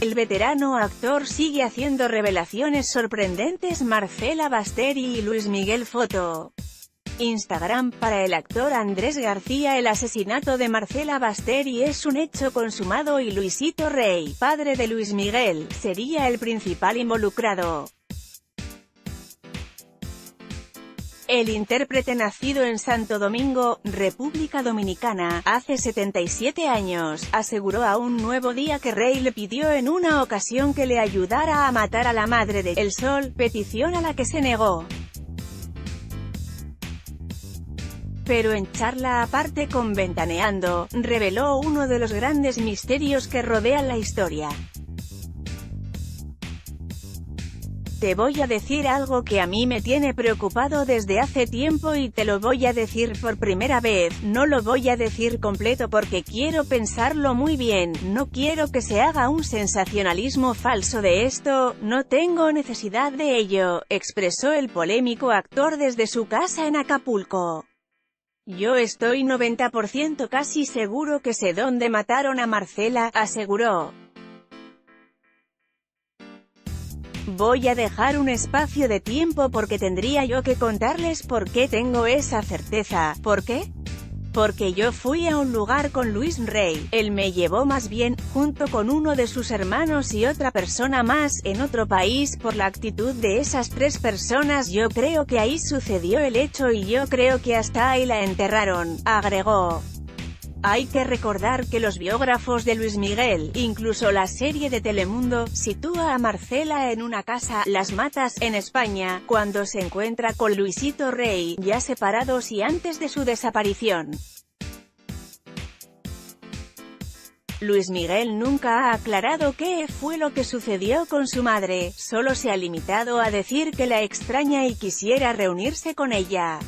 El veterano actor sigue haciendo revelaciones sorprendentes Marcela Basteri y Luis Miguel Foto. Instagram Para el actor Andrés García el asesinato de Marcela Basteri es un hecho consumado y Luisito Rey, padre de Luis Miguel, sería el principal involucrado. El intérprete nacido en Santo Domingo, República Dominicana, hace 77 años, aseguró a Un Nuevo Día que Rey le pidió en una ocasión que le ayudara a matar a la madre de El Sol, petición a la que se negó. Pero en charla aparte con Ventaneando, reveló uno de los grandes misterios que rodean la historia. Te voy a decir algo que a mí me tiene preocupado desde hace tiempo y te lo voy a decir por primera vez, no lo voy a decir completo porque quiero pensarlo muy bien, no quiero que se haga un sensacionalismo falso de esto, no tengo necesidad de ello, expresó el polémico actor desde su casa en Acapulco. Yo estoy 90% casi seguro que sé dónde mataron a Marcela, aseguró. Voy a dejar un espacio de tiempo porque tendría yo que contarles por qué tengo esa certeza. ¿Por qué? Porque yo fui a un lugar con Luis Rey, él me llevó más bien, junto con uno de sus hermanos y otra persona más, en otro país, por la actitud de esas tres personas yo creo que ahí sucedió el hecho y yo creo que hasta ahí la enterraron, agregó. Hay que recordar que los biógrafos de Luis Miguel, incluso la serie de Telemundo, sitúa a Marcela en una casa, Las Matas, en España, cuando se encuentra con Luisito Rey, ya separados y antes de su desaparición. Luis Miguel nunca ha aclarado qué fue lo que sucedió con su madre, solo se ha limitado a decir que la extraña y quisiera reunirse con ella.